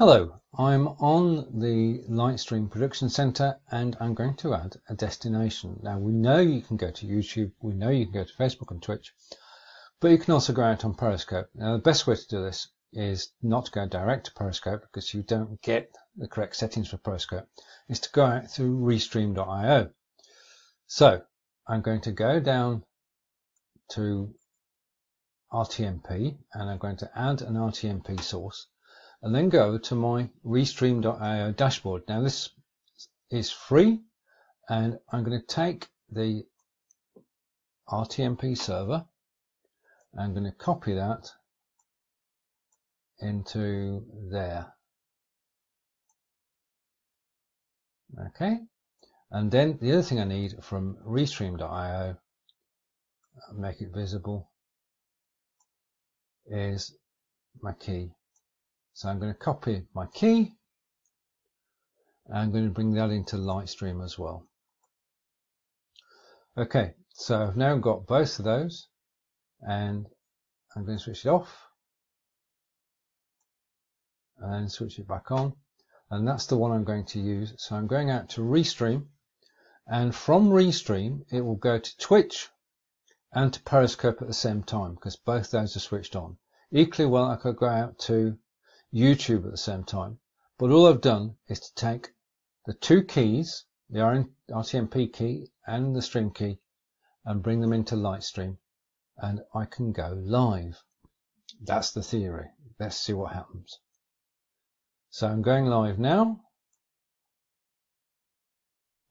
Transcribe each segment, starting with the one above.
Hello, I'm on the Lightstream Production Center and I'm going to add a destination. Now we know you can go to YouTube, we know you can go to Facebook and Twitch, but you can also go out on Periscope. Now the best way to do this is not to go direct to Periscope because you don't get the correct settings for Periscope, is to go out through restream.io. So I'm going to go down to RTMP and I'm going to add an RTMP source and then go to my restream.io dashboard. Now this is free and I'm going to take the RTMP server. I'm going to copy that into there. Okay. And then the other thing I need from restream.io, make it visible, is my key. So I'm going to copy my key. I'm going to bring that into Lightstream as well. Okay, so I've now got both of those and I'm going to switch it off and switch it back on and that's the one I'm going to use. So I'm going out to Restream and from Restream it will go to Twitch and to Periscope at the same time because both those are switched on. Equally well I could go out to YouTube at the same time. But all I've done is to take the two keys, the RTMP key and the stream key, and bring them into Lightstream, and I can go live. That's the theory. Let's see what happens. So I'm going live now,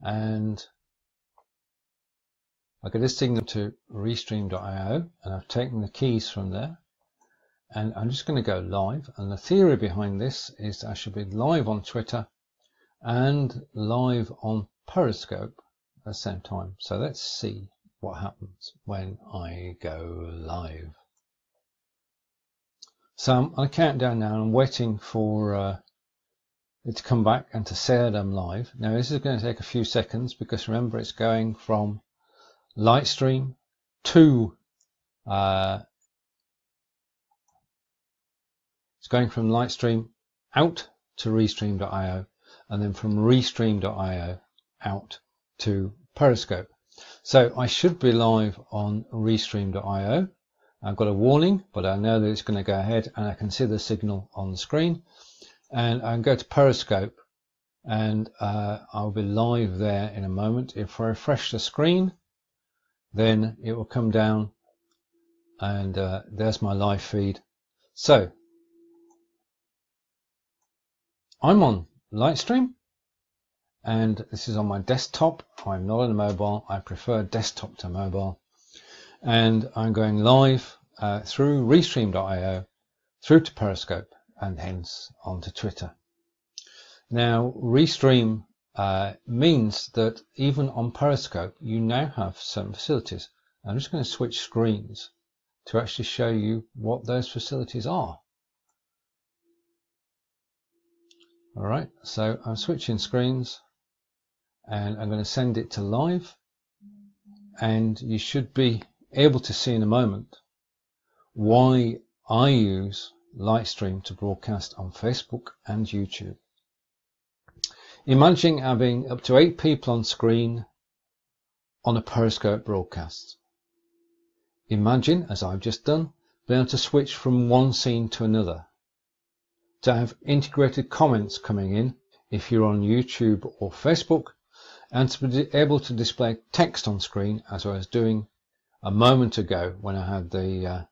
and I get a signal to restream.io, and I've taken the keys from there and I'm just going to go live and the theory behind this is I should be live on Twitter and live on Periscope at the same time. So let's see what happens when I go live. So I'm on a countdown now I'm waiting for uh, it to come back and to say that I'm live. Now this is going to take a few seconds because remember it's going from Lightstream to uh, going from Lightstream out to Restream.io and then from Restream.io out to Periscope. So I should be live on Restream.io. I've got a warning, but I know that it's going to go ahead and I can see the signal on the screen. And I can go to Periscope and uh, I'll be live there in a moment. If I refresh the screen, then it will come down and uh, there's my live feed. So I'm on Lightstream and this is on my desktop. I'm not on a mobile. I prefer desktop to mobile. And I'm going live uh, through Restream.io through to Periscope and hence onto Twitter. Now, Restream uh, means that even on Periscope, you now have some facilities. I'm just going to switch screens to actually show you what those facilities are. All right, so I'm switching screens and I'm going to send it to live and you should be able to see in a moment why I use Lightstream to broadcast on Facebook and YouTube. Imagine having up to eight people on screen on a Periscope broadcast. Imagine, as I've just done, being able to switch from one scene to another to have integrated comments coming in if you're on YouTube or Facebook and to be able to display text on screen as I was doing a moment ago when I had the uh,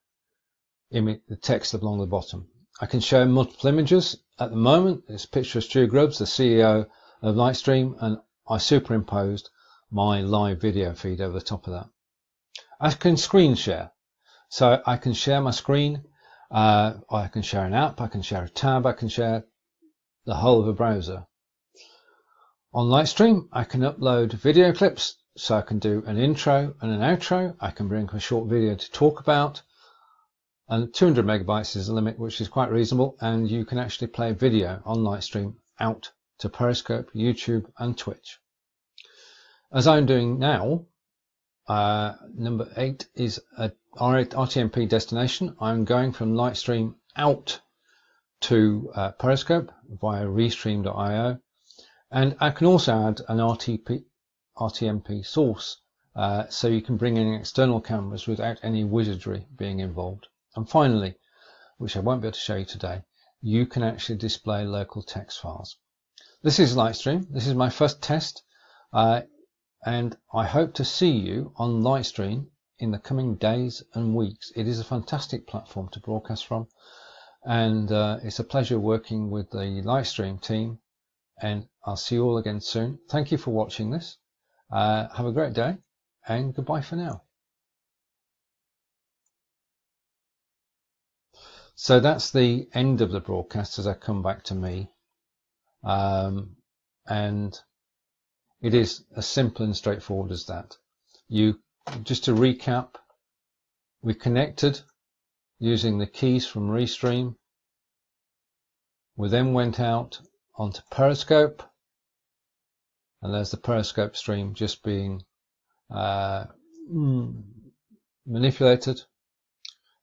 the text along the bottom. I can show multiple images. At the moment, it's a picture of Stu Grubbs, the CEO of Lightstream, and I superimposed my live video feed over the top of that. I can screen share. So I can share my screen uh, I can share an app, I can share a tab, I can share the whole of a browser. On Lightstream, I can upload video clips, so I can do an intro and an outro. I can bring a short video to talk about. And 200 megabytes is the limit, which is quite reasonable. And you can actually play video on Lightstream out to Periscope, YouTube, and Twitch. As I'm doing now, uh, number eight is a RTMP destination. I'm going from Lightstream out to uh, Periscope. via restream.io. And I can also add an RTP, RTMP source uh, so you can bring in external cameras without any wizardry being involved. And finally, which I won't be able to show you today, you can actually display local text files. This is Lightstream. This is my first test. Uh, and I hope to see you on Lightstream in the coming days and weeks. It is a fantastic platform to broadcast from and uh, it's a pleasure working with the Lightstream team and I'll see you all again soon. Thank you for watching this. Uh, have a great day and goodbye for now. So that's the end of the broadcast as I come back to me. Um, and it is as simple and straightforward as that. You, just to recap, we connected using the keys from Restream. We then went out onto Periscope, and there's the Periscope stream just being uh, manipulated,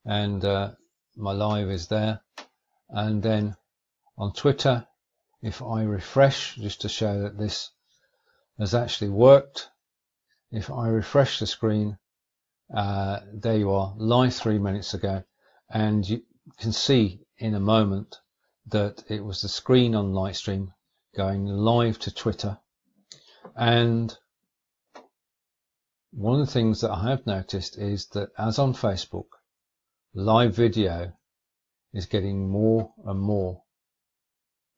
and uh, my live is there. And then on Twitter, if I refresh, just to show that this has actually worked, if I refresh the screen, uh, there you are, live three minutes ago, and you can see in a moment that it was the screen on Lightstream going live to Twitter. And one of the things that I have noticed is that as on Facebook, live video is getting more and more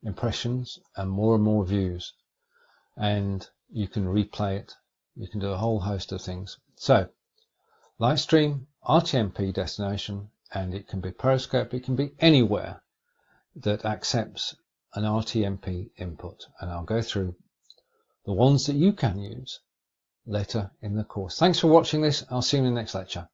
impressions and more and more views. And you can replay it. You can do a whole host of things. So, Lightstream, RTMP destination, and it can be Periscope, it can be anywhere that accepts an RTMP input. And I'll go through the ones that you can use later in the course. Thanks for watching this. I'll see you in the next lecture.